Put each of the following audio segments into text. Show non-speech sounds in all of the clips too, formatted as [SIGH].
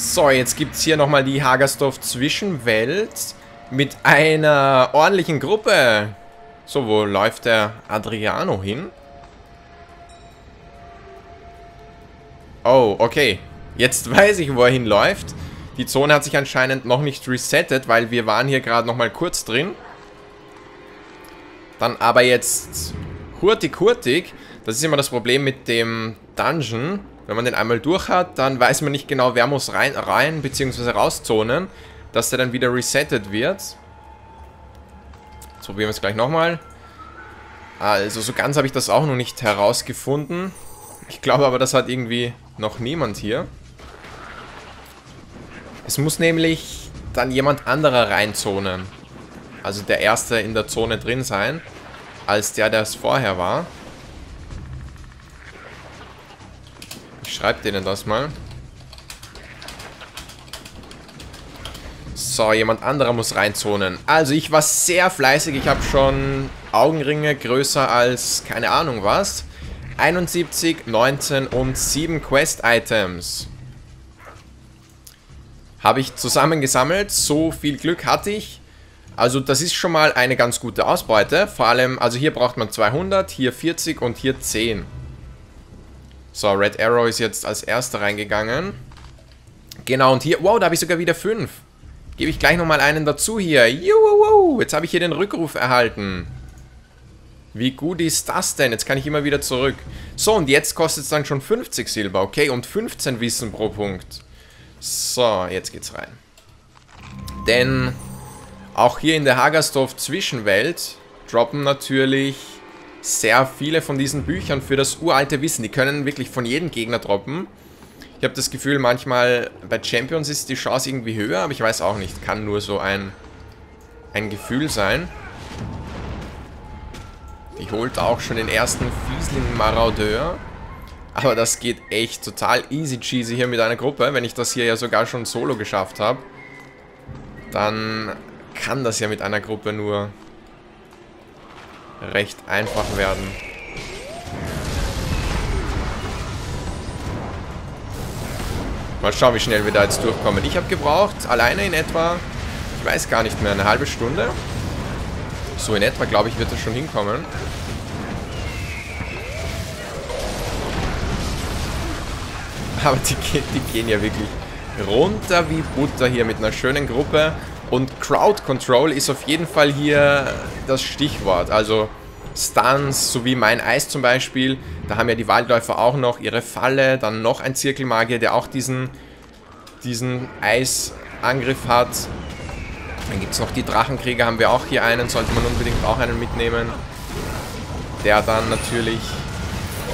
So, jetzt gibt es hier nochmal die Hagersdorf Zwischenwelt mit einer ordentlichen Gruppe. So, wo läuft der Adriano hin? Oh, okay. Jetzt [LAUGHS] weiß ich, wo er hinläuft. Die Zone hat sich anscheinend noch nicht resettet, weil wir waren hier gerade nochmal kurz drin. Dann aber jetzt hurtig, hurtig. Das ist immer das Problem mit dem Dungeon. Wenn man den einmal durch hat, dann weiß man nicht genau, wer muss rein, rein bzw. rauszonen, dass der dann wieder resettet wird. Jetzt probieren wir es gleich nochmal. Also so ganz habe ich das auch noch nicht herausgefunden. Ich glaube aber, das hat irgendwie noch niemand hier. Es muss nämlich dann jemand anderer reinzonen. Also der Erste in der Zone drin sein, als der, der es vorher war. Schreibe denen das mal. So, jemand anderer muss reinzonen. Also ich war sehr fleißig. Ich habe schon Augenringe größer als keine Ahnung was. 71, 19 und 7 Quest-Items. Habe ich zusammengesammelt. So viel Glück hatte ich. Also das ist schon mal eine ganz gute Ausbeute. Vor allem, also hier braucht man 200, hier 40 und hier 10. So, Red Arrow ist jetzt als erster reingegangen. Genau, und hier... Wow, da habe ich sogar wieder fünf. Gebe ich gleich nochmal einen dazu hier. Juhu, jetzt habe ich hier den Rückruf erhalten. Wie gut ist das denn? Jetzt kann ich immer wieder zurück. So, und jetzt kostet es dann schon 50 Silber, okay? Und 15 Wissen pro Punkt. So, jetzt geht's rein. Denn auch hier in der Hagersdorf Zwischenwelt droppen natürlich sehr viele von diesen Büchern für das uralte Wissen. Die können wirklich von jedem Gegner droppen. Ich habe das Gefühl, manchmal bei Champions ist die Chance irgendwie höher, aber ich weiß auch nicht. Kann nur so ein, ein Gefühl sein. Die holt auch schon den ersten Fiesling Maraudeur. Aber das geht echt total easy cheesy hier mit einer Gruppe. Wenn ich das hier ja sogar schon solo geschafft habe, dann kann das ja mit einer Gruppe nur recht einfach werden. Mal schauen, wie schnell wir da jetzt durchkommen. Ich habe gebraucht, alleine in etwa, ich weiß gar nicht mehr, eine halbe Stunde. So in etwa, glaube ich, wird das schon hinkommen. Aber die, die gehen ja wirklich runter wie Butter hier mit einer schönen Gruppe. Und Crowd Control ist auf jeden Fall hier das Stichwort. Also Stunts, so wie mein Eis zum Beispiel. Da haben ja die Waldläufer auch noch ihre Falle. Dann noch ein Zirkelmagier, der auch diesen, diesen Eisangriff hat. Dann gibt es noch die Drachenkrieger, haben wir auch hier einen. Sollte man unbedingt auch einen mitnehmen. Der dann natürlich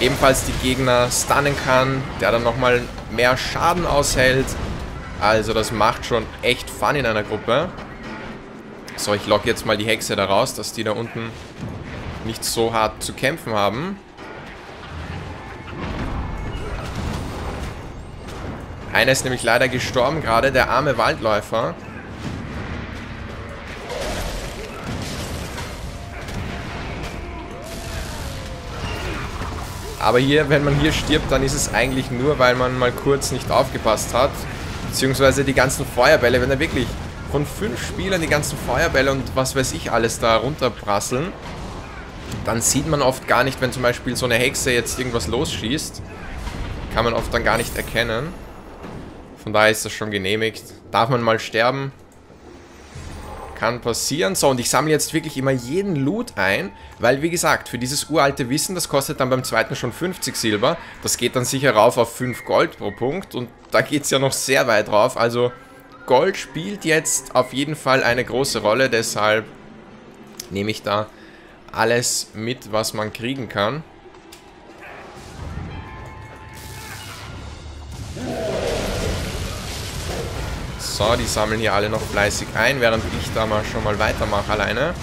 ebenfalls die Gegner stunnen kann. Der dann nochmal mehr Schaden aushält. Also das macht schon echt Fun in einer Gruppe. So, ich logge jetzt mal die Hexe da raus, dass die da unten nicht so hart zu kämpfen haben. Einer ist nämlich leider gestorben gerade, der arme Waldläufer. Aber hier, wenn man hier stirbt, dann ist es eigentlich nur, weil man mal kurz nicht aufgepasst hat. Beziehungsweise die ganzen Feuerbälle, wenn da wirklich von fünf Spielern die ganzen Feuerbälle und was weiß ich alles da runterprasseln, dann sieht man oft gar nicht, wenn zum Beispiel so eine Hexe jetzt irgendwas losschießt, kann man oft dann gar nicht erkennen. Von daher ist das schon genehmigt. Darf man mal sterben? Kann passieren. So, und ich sammle jetzt wirklich immer jeden Loot ein, weil, wie gesagt, für dieses uralte Wissen, das kostet dann beim zweiten schon 50 Silber. Das geht dann sicher rauf auf 5 Gold pro Punkt und da geht es ja noch sehr weit drauf. Also, Gold spielt jetzt auf jeden Fall eine große Rolle, deshalb nehme ich da alles mit, was man kriegen kann. So, die sammeln hier alle noch fleißig ein, während ich da mal schon mal weitermache alleine.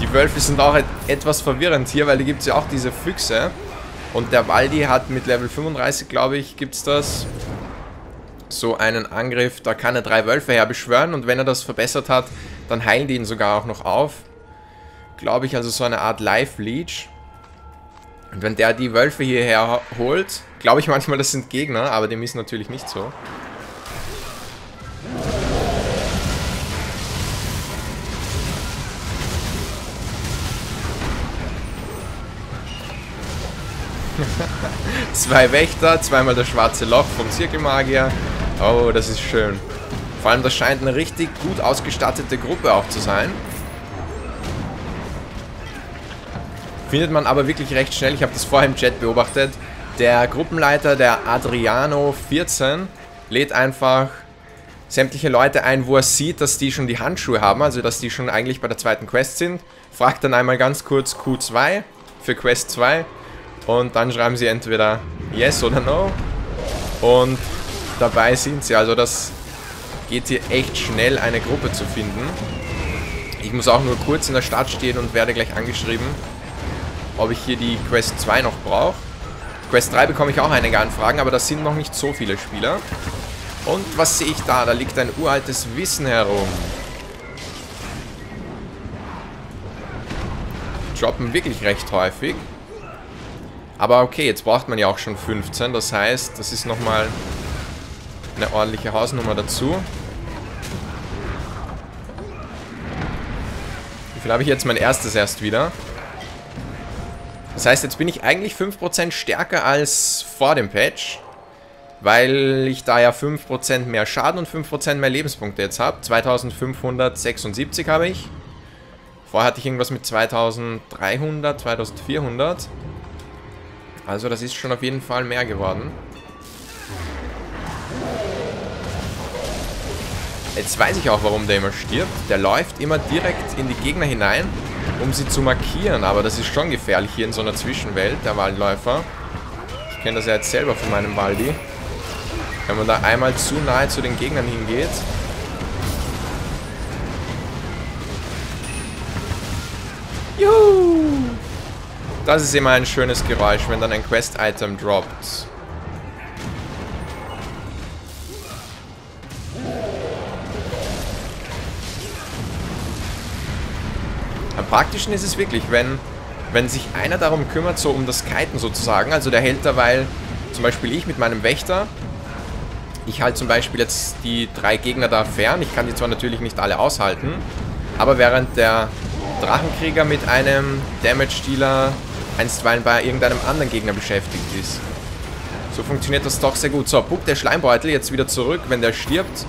Die Wölfe sind auch etwas verwirrend hier, weil da gibt es ja auch diese Füchse. Und der Waldi hat mit Level 35, glaube ich, gibt es das, so einen Angriff, da kann er drei Wölfe herbeschwören und wenn er das verbessert hat, dann heilen die ihn sogar auch noch auf. Glaube ich, also so eine Art Life-Leech. Und wenn der die Wölfe hierher holt, glaube ich manchmal, das sind Gegner, aber dem ist natürlich nicht so. [LAUGHS] Zwei Wächter, zweimal das schwarze Loch vom Zirkelmagier. Oh, das ist schön. Vor allem, das scheint eine richtig gut ausgestattete Gruppe auch zu sein. Findet man aber wirklich recht schnell. Ich habe das vorher im Chat beobachtet. Der Gruppenleiter, der Adriano14, lädt einfach sämtliche Leute ein, wo er sieht, dass die schon die Handschuhe haben, also dass die schon eigentlich bei der zweiten Quest sind. Fragt dann einmal ganz kurz Q2 für Quest 2 und dann schreiben sie entweder Yes oder No. Und dabei sind sie. Also das geht hier echt schnell, eine Gruppe zu finden. Ich muss auch nur kurz in der Stadt stehen und werde gleich angeschrieben, ob ich hier die Quest 2 noch brauche. Quest 3 bekomme ich auch einige Anfragen, aber das sind noch nicht so viele Spieler. Und was sehe ich da? Da liegt ein uraltes Wissen herum. Droppen wirklich recht häufig. Aber okay, jetzt braucht man ja auch schon 15. Das heißt, das ist nochmal eine ordentliche Hausnummer dazu. Wie viel habe ich jetzt? Mein erstes erst wieder. Das heißt, jetzt bin ich eigentlich 5% stärker als vor dem Patch. Weil ich da ja 5% mehr Schaden und 5% mehr Lebenspunkte jetzt habe. 2576 habe ich. Vorher hatte ich irgendwas mit 2300, 2400. Also das ist schon auf jeden Fall mehr geworden. Jetzt weiß ich auch, warum der immer stirbt. Der läuft immer direkt in die Gegner hinein, um sie zu markieren. Aber das ist schon gefährlich hier in so einer Zwischenwelt, der Waldläufer. Ich kenne das ja jetzt selber von meinem Waldi. Wenn man da einmal zu nahe zu den Gegnern hingeht. Juhu! Das ist immer ein schönes Geräusch, wenn dann ein Quest-Item droppt. Praktischen ist es wirklich, wenn, wenn sich einer darum kümmert, so um das Kiten sozusagen, also der hält derweil, zum Beispiel ich mit meinem Wächter, ich halte zum Beispiel jetzt die drei Gegner da fern, ich kann die zwar natürlich nicht alle aushalten, aber während der Drachenkrieger mit einem Damage-Dealer einstweilen bei irgendeinem anderen Gegner beschäftigt ist. So funktioniert das doch sehr gut. So, Puck der Schleimbeutel jetzt wieder zurück, wenn der stirbt.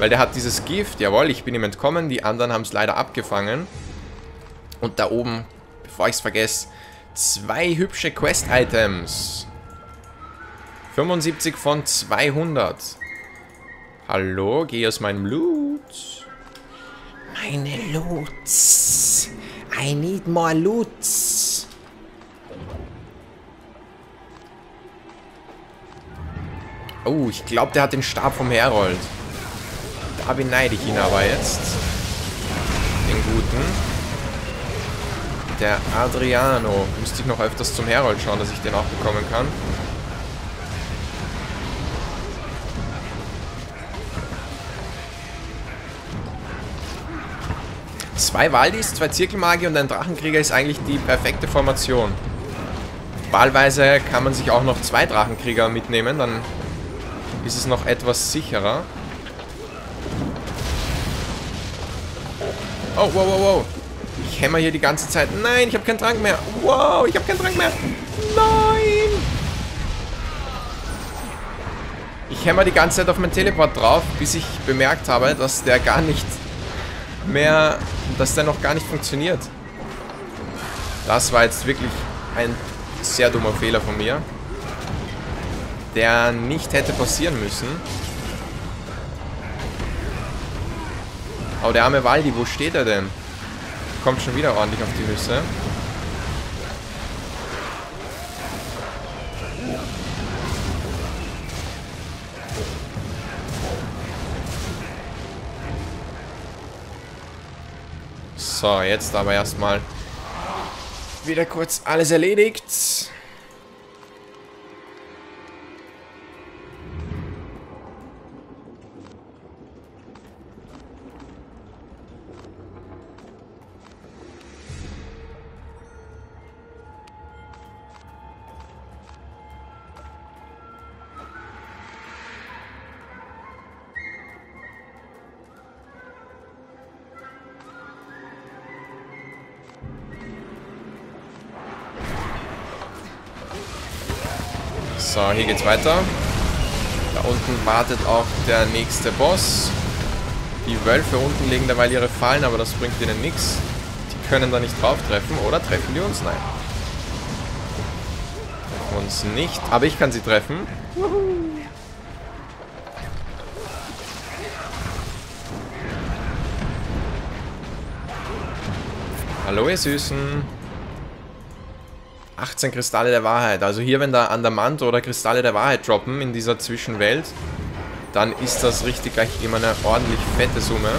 Weil der hat dieses Gift. Jawohl, ich bin ihm entkommen. Die anderen haben es leider abgefangen. Und da oben, bevor ich es vergesse, zwei hübsche Quest-Items. 75 von 200. Hallo, geh aus meinem Loot. Meine Loots. I need more Loots. Oh, ich glaube, der hat den Stab vom Herold. Da beneide ich ihn aber jetzt. Den guten. Der Adriano. Müsste ich noch öfters zum Herold schauen, dass ich den auch bekommen kann. Zwei Waldis, zwei Zirkelmagier und ein Drachenkrieger ist eigentlich die perfekte Formation. Wahlweise kann man sich auch noch zwei Drachenkrieger mitnehmen, dann ist es noch etwas sicherer. Oh, wow, wow, wow. Ich hämmer hier die ganze Zeit. Nein, ich habe keinen Trank mehr. Wow, ich habe keinen Trank mehr. Nein. Ich hämmer die ganze Zeit auf mein Teleport drauf, bis ich bemerkt habe, dass der gar nicht mehr, dass der noch gar nicht funktioniert. Das war jetzt wirklich ein sehr dummer Fehler von mir der nicht hätte passieren müssen. Aber der arme Waldi, wo steht er denn? Kommt schon wieder ordentlich auf die Nüsse. So, jetzt aber erstmal wieder kurz alles erledigt. Hier geht's weiter. Da unten wartet auch der nächste Boss. Die Wölfe unten legen derweil ihre Fallen, aber das bringt ihnen nichts. Die können da nicht drauf treffen. Oder treffen die uns? Nein. Treffen uns nicht. Aber ich kann sie treffen. Hallo ihr Süßen. 18 Kristalle der Wahrheit. Also hier, wenn da Andamant oder Kristalle der Wahrheit droppen in dieser Zwischenwelt, dann ist das richtig gleich immer eine ordentlich fette Summe.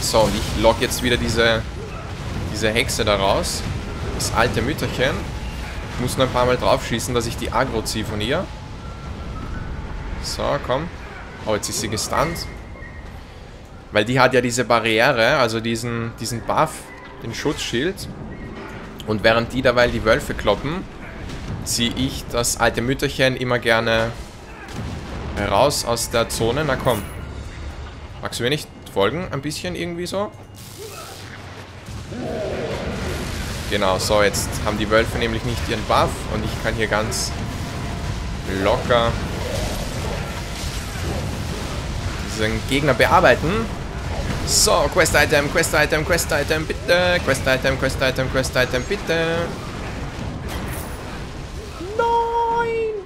So, und ich lock jetzt wieder diese, diese Hexe da raus. Das alte Mütterchen. Ich muss nur ein paar Mal drauf schießen, dass ich die Agro ziehe von ihr. So, komm. Oh, jetzt ist sie gestunt. Weil die hat ja diese Barriere, also diesen, diesen Buff, den Schutzschild. Und während die derweil die Wölfe kloppen, ziehe ich das alte Mütterchen immer gerne raus aus der Zone. Na komm. Magst du mir nicht folgen? Ein bisschen irgendwie so? Genau, so, jetzt haben die Wölfe nämlich nicht ihren Buff und ich kann hier ganz locker diesen Gegner bearbeiten. So, Quest-Item, Quest-Item, Quest-Item, bitte. Quest-Item, Quest-Item, Quest-Item, bitte. Nein!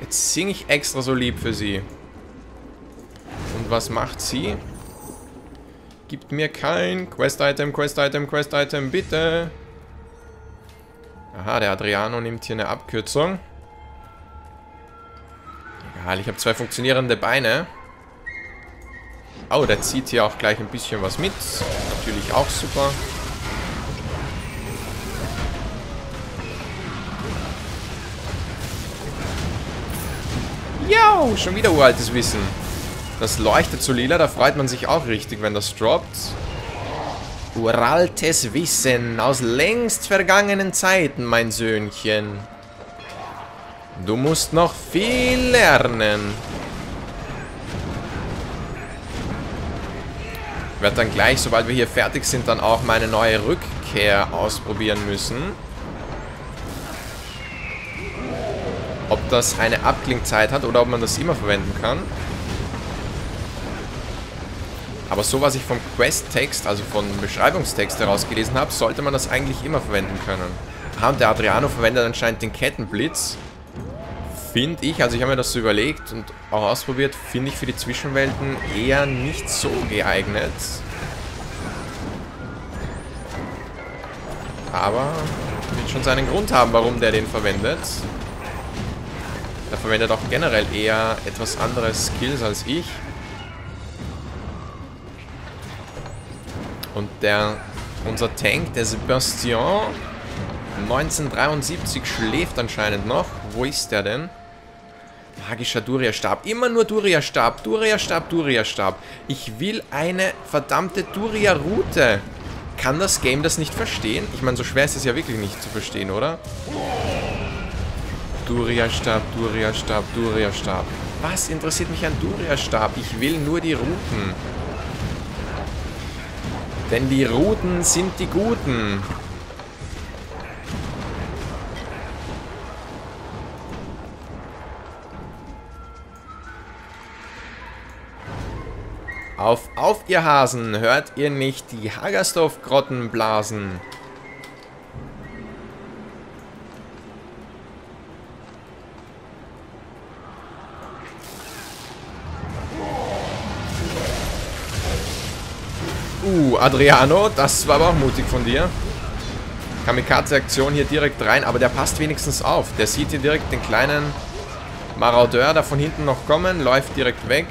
Jetzt singe ich extra so lieb für sie. Und was macht sie? Gibt mir kein Quest-Item, Quest-Item, Quest-Item, bitte. Aha, der Adriano nimmt hier eine Abkürzung. Egal, ich habe zwei funktionierende Beine. Oh, der zieht hier auch gleich ein bisschen was mit. Natürlich auch super. Yo, schon wieder uraltes Wissen. Das leuchtet so lila, da freut man sich auch richtig, wenn das droppt. Uraltes Wissen aus längst vergangenen Zeiten, mein Söhnchen. Du musst noch viel lernen. Werde dann gleich, sobald wir hier fertig sind, dann auch meine neue Rückkehr ausprobieren müssen. Ob das eine Abklingzeit hat oder ob man das immer verwenden kann. Aber so, was ich vom Quest-Text, also vom Beschreibungstext herausgelesen habe, sollte man das eigentlich immer verwenden können. Aha, und der Adriano verwendet anscheinend den Kettenblitz finde ich, also ich habe mir das so überlegt und auch ausprobiert, finde ich für die Zwischenwelten eher nicht so geeignet. Aber wird schon seinen Grund haben, warum der den verwendet. Der verwendet auch generell eher etwas andere Skills als ich. Und der, unser Tank, der Sebastian, 1973 schläft anscheinend noch. Wo ist der denn? Magischer Duria-Stab. Immer nur Duria-Stab. Duria-Stab, Duria-Stab. Ich will eine verdammte Duria-Route. Kann das Game das nicht verstehen? Ich meine, so schwer ist es ja wirklich nicht zu verstehen, oder? Duria-Stab, Duria-Stab, Duria-Stab. Was interessiert mich an Duria-Stab? Ich will nur die Routen. Denn die Routen sind die Guten. Auf, auf, ihr Hasen, hört ihr nicht die Hagersdorf-Grotten blasen? Uh, Adriano, das war aber auch mutig von dir. Kamikaze-Aktion hier direkt rein, aber der passt wenigstens auf. Der sieht hier direkt den kleinen Maraudeur da von hinten noch kommen, läuft direkt weg.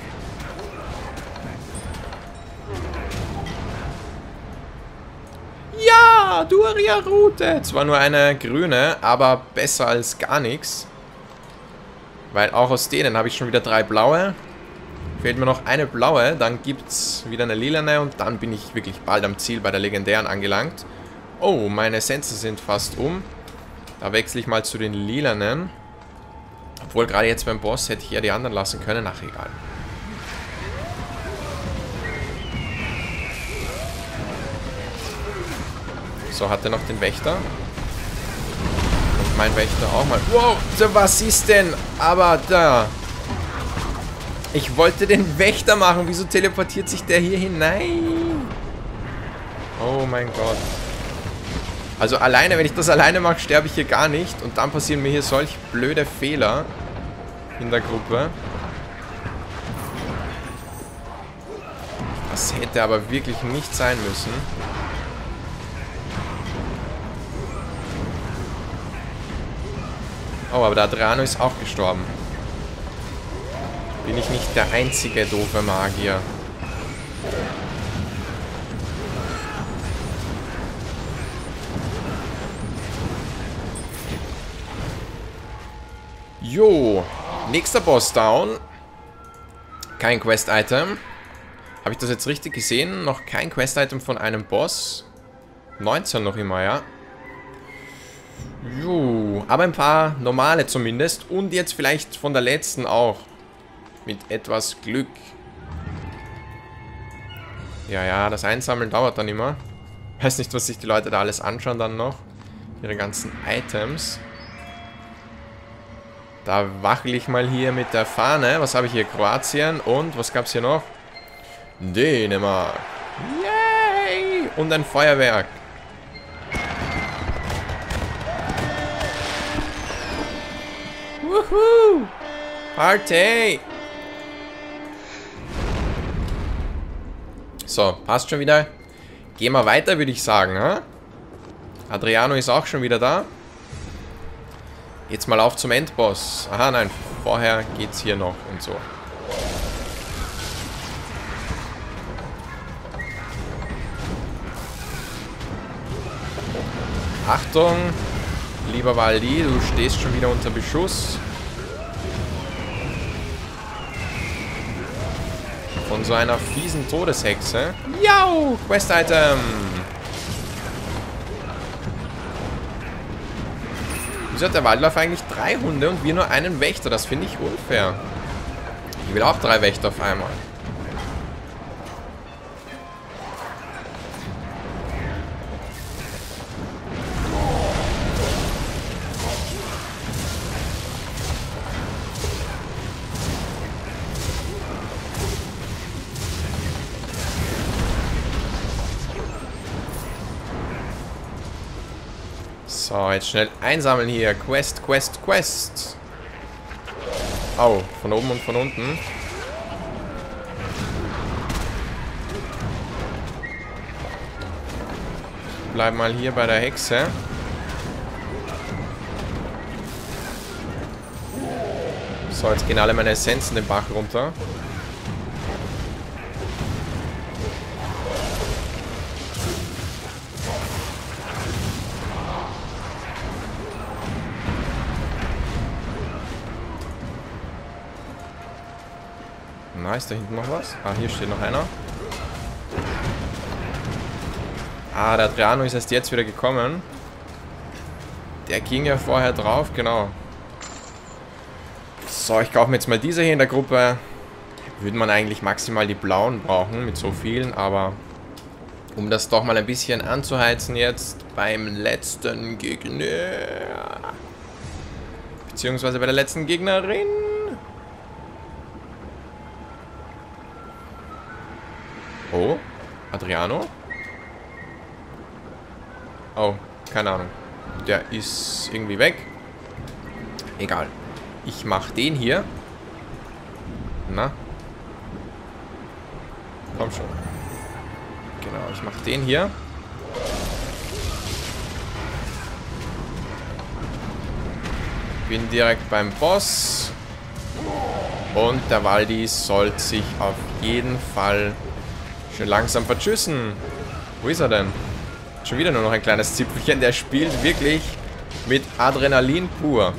Duria-Route. Zwar nur eine grüne, aber besser als gar nichts. Weil auch aus denen habe ich schon wieder drei blaue. Fehlt mir noch eine blaue, dann gibt es wieder eine lilane und dann bin ich wirklich bald am Ziel bei der legendären angelangt. Oh, meine Sense sind fast um. Da wechsle ich mal zu den lilanen. Obwohl gerade jetzt beim Boss hätte ich ja die anderen lassen können. Ach, egal. So, hat er noch den Wächter. Und mein Wächter auch mal. Wow, was ist denn? Aber da. Ich wollte den Wächter machen. Wieso teleportiert sich der hier hinein? Oh mein Gott. Also alleine, wenn ich das alleine mache, sterbe ich hier gar nicht. Und dann passieren mir hier solch blöde Fehler in der Gruppe. Das hätte aber wirklich nicht sein müssen. Oh, aber der Adriano ist auch gestorben. Bin ich nicht der einzige doofe Magier. Jo, nächster Boss down. Kein Quest-Item. Habe ich das jetzt richtig gesehen? Noch kein Quest-Item von einem Boss. 19 noch immer, ja. Jo, aber ein paar normale zumindest. Und jetzt vielleicht von der letzten auch. Mit etwas Glück. Ja, ja, das Einsammeln dauert dann immer. Weiß nicht, was sich die Leute da alles anschauen dann noch. Ihre ganzen Items. Da wachle ich mal hier mit der Fahne. Was habe ich hier? Kroatien. Und was gab es hier noch? Dänemark. Yay! Und ein Feuerwerk. Wuhu! Party! So, passt schon wieder. Gehen wir weiter, würde ich sagen. Ha? Adriano ist auch schon wieder da. Jetzt mal auf zum Endboss. Aha, nein, vorher geht's hier noch und so. Achtung, lieber Waldi, du stehst schon wieder unter Beschuss. Von so einer fiesen Todeshexe. Jau, Quest-Item. Wieso hat der Waldlauf eigentlich drei Hunde und wir nur einen Wächter? Das finde ich unfair. Ich will auch drei Wächter auf einmal. Jetzt schnell einsammeln hier. Quest, Quest, Quest. Au, von oben und von unten. Bleib mal hier bei der Hexe. So, jetzt gehen alle meine Essenzen den Bach runter. Nice, da hinten noch was. Ah, hier steht noch einer. Ah, der Adriano ist erst jetzt wieder gekommen. Der ging ja vorher drauf, genau. So, ich kaufe mir jetzt mal diese hier in der Gruppe. Würde man eigentlich maximal die blauen brauchen, mit so vielen, aber um das doch mal ein bisschen anzuheizen jetzt beim letzten Gegner. Beziehungsweise bei der letzten Gegnerin. Oh, Adriano? Oh, keine Ahnung. Der ist irgendwie weg. Egal. Ich mach den hier. Na? Komm schon. Genau, ich mach den hier. Bin direkt beim Boss. Und der Waldi soll sich auf jeden Fall Schön langsam verschüssen. Wo ist er denn? Schon wieder nur noch ein kleines Zipfelchen. Der spielt wirklich mit Adrenalin pur.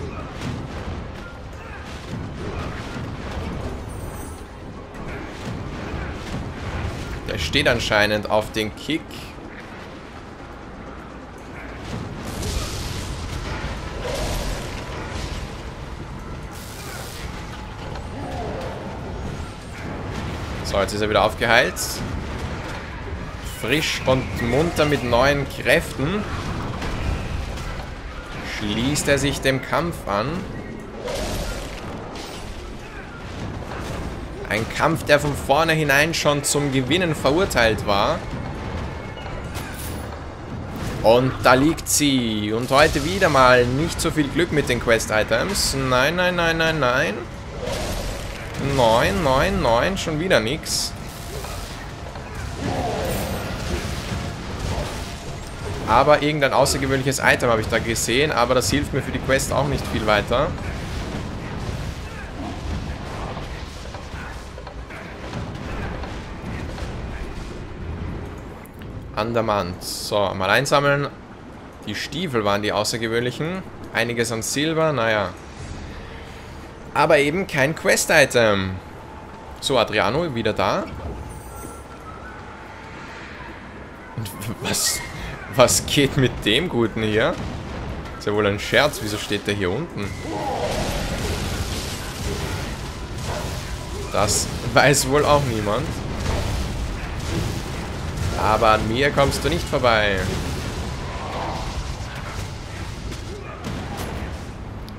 Der steht anscheinend auf den Kick. So, jetzt ist er wieder aufgeheilt frisch und munter mit neuen Kräften. schließt er sich dem Kampf an. Ein Kampf, der von vornherein schon zum Gewinnen verurteilt war. Und da liegt sie. Und heute wieder mal nicht so viel Glück mit den Quest-Items. Nein, nein, nein, nein, nein. Neun, neun, neun. Schon wieder nichts. Aber irgendein außergewöhnliches Item habe ich da gesehen. Aber das hilft mir für die Quest auch nicht viel weiter. Andamant. So, mal einsammeln. Die Stiefel waren die außergewöhnlichen. Einiges an Silber, naja. Aber eben kein Quest-Item. So, Adriano, wieder da. Und was was geht mit dem Guten hier? Ist ja wohl ein Scherz. Wieso steht der hier unten? Das weiß wohl auch niemand. Aber an mir kommst du nicht vorbei.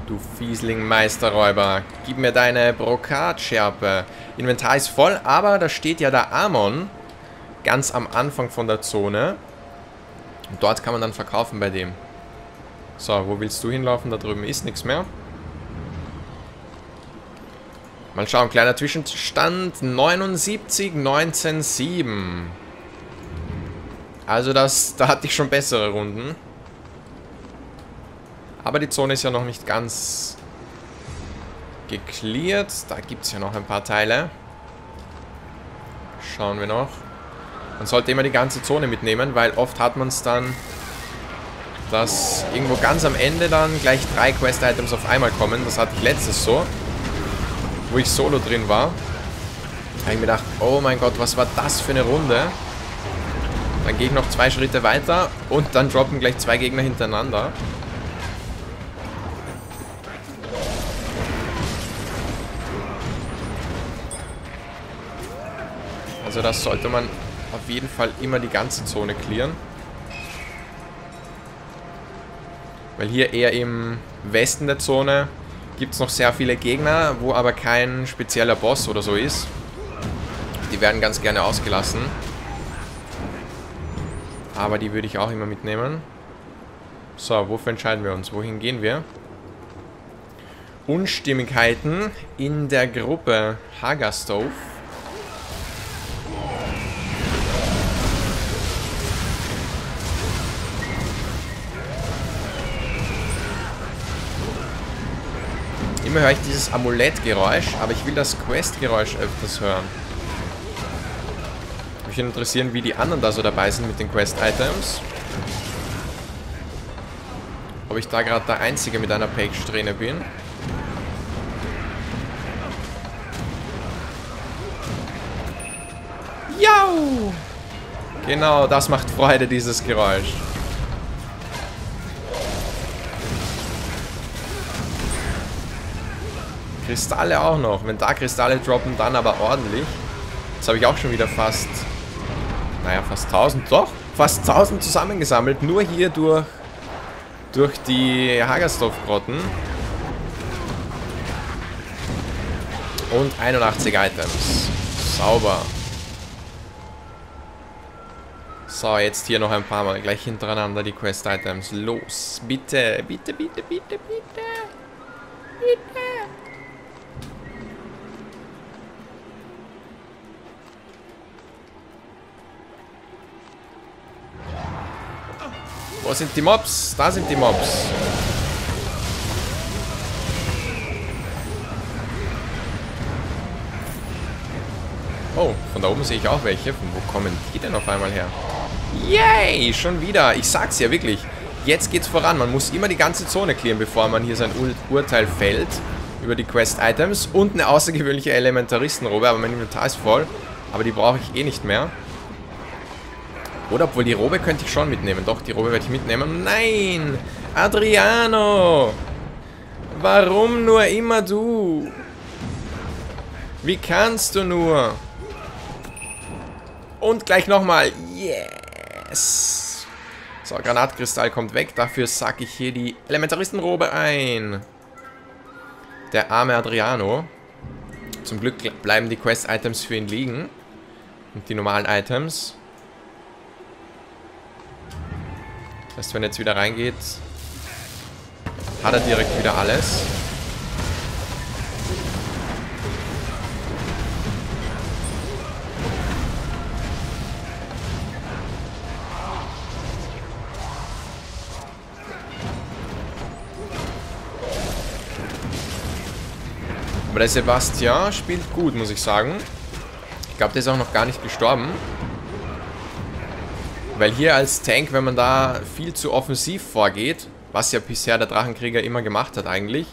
Du Fiesling Meisterräuber. Gib mir deine Brokatschärpe. Inventar ist voll, aber da steht ja der Amon. Ganz am Anfang von der Zone. Und dort kann man dann verkaufen bei dem. So, wo willst du hinlaufen? Da drüben ist nichts mehr. Mal schauen, kleiner Zwischenstand. 79, 19, 7. Also das, [LAUGHS] da hatte ich schon bessere Runden. Aber die Zone ist ja noch nicht ganz geklärt. Da gibt es ja noch ein paar Teile. Schauen wir noch. Man sollte immer die ganze Zone mitnehmen, weil oft hat man es dann, dass irgendwo ganz am Ende dann gleich drei Quest-Items auf einmal kommen. Das hatte ich letztes so, wo ich solo drin war. Da habe ich mir gedacht, oh mein Gott, was war das für eine Runde? Dann gehe ich noch zwei Schritte weiter und dann droppen gleich zwei Gegner hintereinander. Also das sollte man auf jeden Fall immer die ganze Zone clearen. Weil hier eher im Westen der Zone gibt es noch sehr viele Gegner, wo aber kein spezieller Boss oder so ist. Die werden ganz gerne ausgelassen. Aber die würde ich auch immer mitnehmen. So, wofür entscheiden wir uns? Wohin gehen wir? Unstimmigkeiten in der Gruppe Hagerstove. Immer höre ich dieses Amulettgeräusch, aber ich will das Quest-Geräusch öfters hören. Mich interessieren, wie die anderen da so dabei sind mit den Quest-Items. Ob ich da gerade der Einzige mit einer Page-Strähne bin. Jau! Genau, das macht Freude, dieses Geräusch. Kristalle auch noch. Wenn da Kristalle droppen, dann aber ordentlich. Jetzt habe ich auch schon wieder fast, naja, fast 1000, doch, fast 1000 zusammengesammelt. Nur hier durch, durch die Hagerstoff-Grotten. Und 81 Items. Sauber. So, jetzt hier noch ein paar Mal gleich hintereinander die Quest-Items. Los, bitte, bitte, bitte, bitte, bitte. Bitte. Wo sind die Mobs? Da sind die Mobs. Oh, von da oben sehe ich auch welche. Von wo kommen die denn auf einmal her? Yay, schon wieder. Ich sag's ja wirklich. Jetzt geht's voran. Man muss immer die ganze Zone klären, bevor man hier sein Ur Urteil fällt über die Quest-Items und eine außergewöhnliche Elementaristenrobe. Aber mein Inventar ist voll. Aber die brauche ich eh nicht mehr. Oder obwohl die Robe könnte ich schon mitnehmen. Doch, die Robe werde ich mitnehmen. Nein! Adriano! Warum nur immer du? Wie kannst du nur? Und gleich nochmal. Yes! So, Granatkristall kommt weg. Dafür sacke ich hier die Elementaristenrobe ein. Der arme Adriano. Zum Glück bleiben die Quest-Items für ihn liegen. Und die normalen Items. Das heißt, wenn er jetzt wieder reingeht, hat er direkt wieder alles. Aber der Sebastian spielt gut, muss ich sagen. Ich glaube, der ist auch noch gar nicht gestorben. Weil hier als Tank, wenn man da viel zu offensiv vorgeht, was ja bisher der Drachenkrieger immer gemacht hat eigentlich,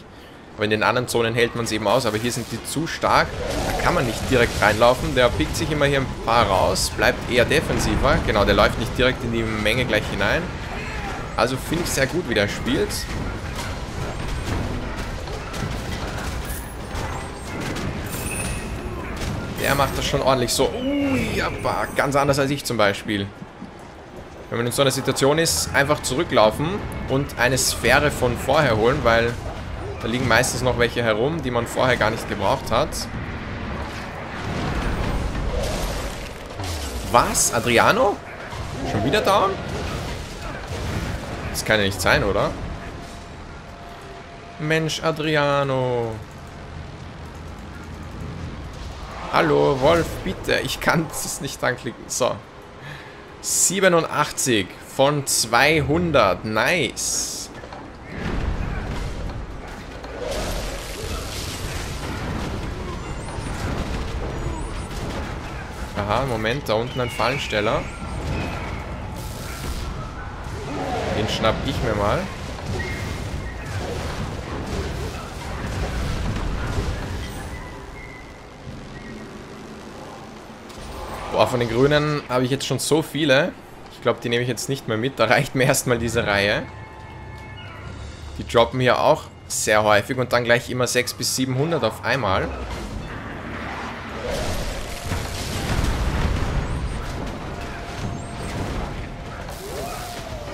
aber in den anderen Zonen hält man es eben aus, aber hier sind die zu stark, da kann man nicht direkt reinlaufen, der pickt sich immer hier ein paar raus, bleibt eher defensiver, genau, der läuft nicht direkt in die Menge gleich hinein. Also finde ich sehr gut, wie der spielt. Der macht das schon ordentlich so. Ui, aber ganz anders als ich zum Beispiel. Wenn man in so einer Situation ist, einfach zurücklaufen und eine Sphäre von vorher holen, weil da liegen meistens noch welche herum, die man vorher gar nicht gebraucht hat. Was? Adriano? Schon wieder down? Das kann ja nicht sein, oder? Mensch, Adriano. Hallo, Wolf, bitte. Ich kann [LAUGHS] es nicht anklicken. So. 87 von 200. Nice. Aha, Moment, da unten ein Fallensteller. Den schnapp ich mir mal. Boah, von den Grünen habe ich jetzt schon so viele. Ich glaube, die nehme ich jetzt nicht mehr mit. Da reicht mir erstmal diese Reihe. Die droppen hier auch sehr häufig und dann gleich immer 600 bis 700 auf einmal.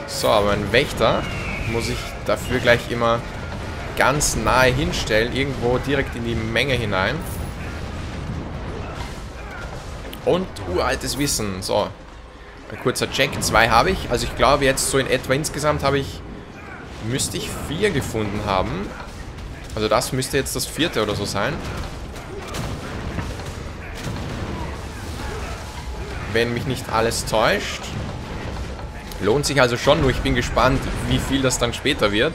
So, aber ein Wächter muss ich dafür gleich immer ganz nahe hinstellen, irgendwo direkt in die Menge hinein. Und uraltes Wissen. So. Ein kurzer Check. Zwei habe ich. Also ich glaube jetzt so in etwa insgesamt habe ich... Müsste ich vier gefunden haben. Also das müsste jetzt das vierte oder so sein. Wenn mich nicht alles täuscht. Lohnt sich also schon, nur ich bin gespannt, wie viel das dann später wird.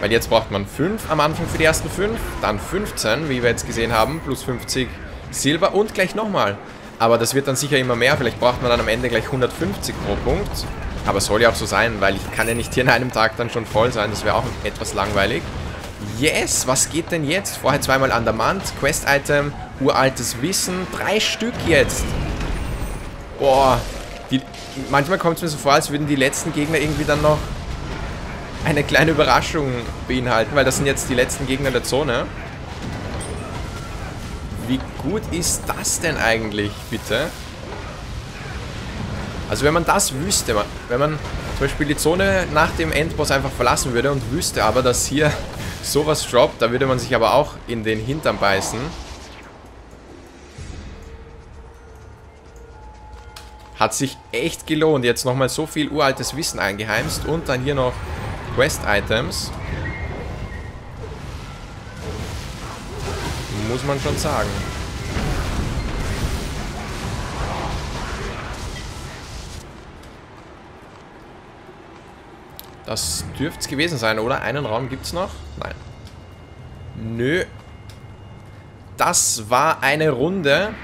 Weil jetzt braucht man 5 am Anfang für die ersten 5, dann 15, wie wir jetzt gesehen haben, plus 50 Silber und gleich nochmal. Aber das wird dann sicher immer mehr. Vielleicht braucht man dann am Ende gleich 150 pro Punkt. Aber soll ja auch so sein, weil ich kann ja nicht hier in einem Tag dann schon voll sein. Das wäre auch etwas langweilig. Yes, was geht denn jetzt? Vorher zweimal an der Mand. Quest-Item, uraltes Wissen. Drei Stück jetzt. Boah. Die, manchmal kommt es mir so vor, als würden die letzten Gegner irgendwie dann noch eine kleine Überraschung beinhalten, weil das sind jetzt die letzten Gegner der Zone. Wie gut ist das denn eigentlich, bitte? Also wenn man das wüsste, wenn man zum Beispiel die Zone nach dem Endboss einfach verlassen würde und wüsste aber, dass hier [LAUGHS] sowas droppt, da würde man sich aber auch in den Hintern beißen. Hat sich echt gelohnt, jetzt nochmal so viel uraltes Wissen eingeheimst und dann hier noch Quest-Items. Muss man schon sagen. Das dürfte es gewesen sein, oder? Einen Raum gibt es noch? Nein. Nö. Das war eine Runde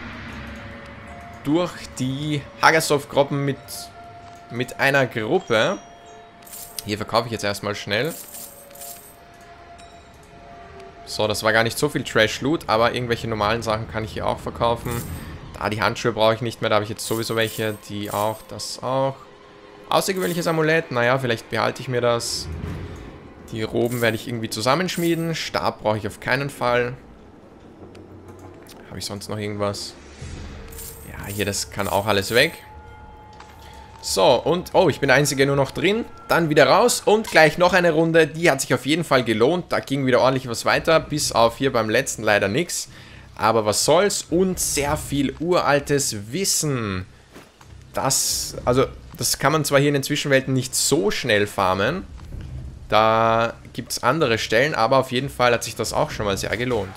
durch die Hagerstoff-Gruppen mit, mit einer Gruppe. Hier verkaufe ich jetzt erstmal schnell. So, das war gar nicht so viel Trash-Loot, aber irgendwelche normalen Sachen kann ich hier auch verkaufen. Da die Handschuhe brauche ich nicht mehr, da habe ich jetzt sowieso welche, die auch, das auch. Außergewöhnliches Amulett, naja, vielleicht behalte ich mir das. Die Roben werde ich irgendwie zusammenschmieden. Stab brauche ich auf keinen Fall. Habe ich sonst noch irgendwas? Ja, hier, das kann auch alles weg. So, und, oh, ich bin der Einzige nur noch drin. Dann wieder raus und gleich noch eine Runde. Die hat sich auf jeden Fall gelohnt. Da ging wieder ordentlich was weiter, bis auf hier beim letzten leider nichts. Aber was soll's und sehr viel uraltes Wissen. Das, also, das kann man zwar hier in den Zwischenwelten nicht so schnell farmen. Da gibt es andere Stellen, aber auf jeden Fall hat sich das auch schon mal sehr gelohnt.